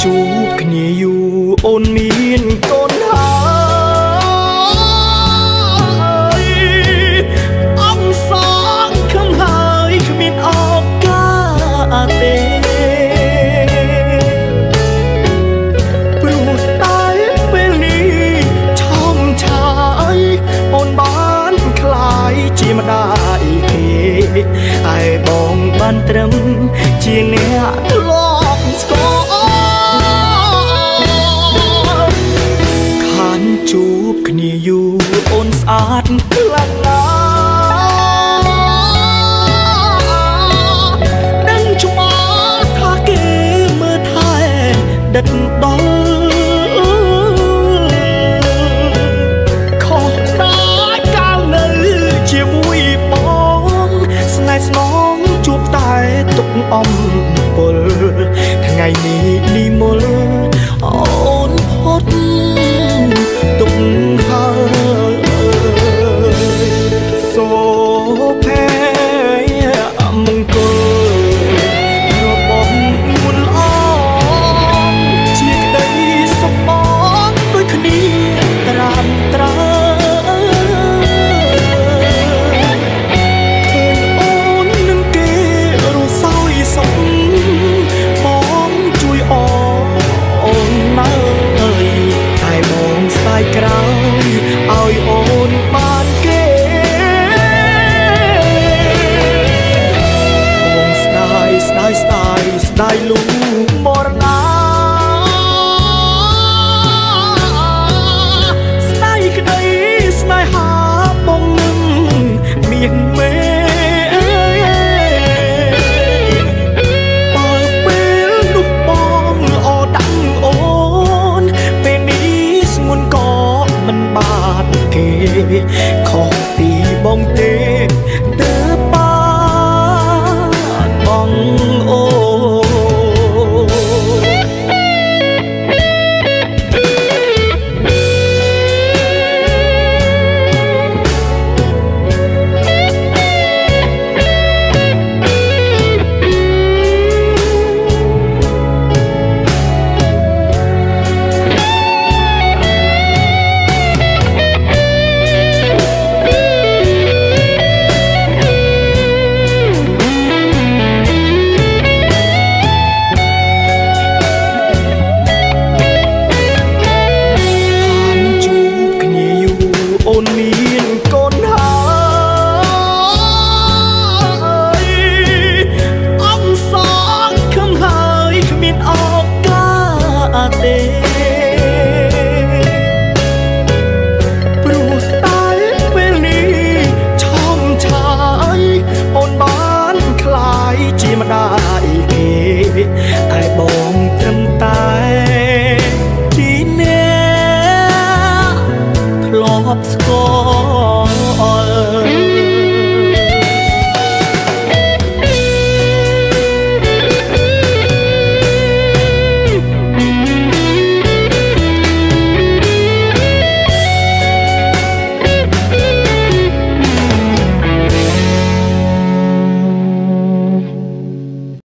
ជួបគ្នាយូរអូនមានកូនហើយអំសងខឹងហើយគ្មានឱកាសទេព្រោះតែពេលនេះឆោមឆាយអូនបានคล้ายជាម្ដាយគេឯបងបានត្រឹម តខ្លាំងណាស់ដឹងច្បាស់ថាគេមើលថែដិតដល់ទុកអំ ក្រោយឲ្យអូនបានគេបងស្ដាយស្ដាយស្ដាយស្ដាយលូ ខុសពីបងទេទើបបានបងអូ មិនដាច់គេតែបងត្រឹមតែទីអ្នកធ្លាប់ស្គាល់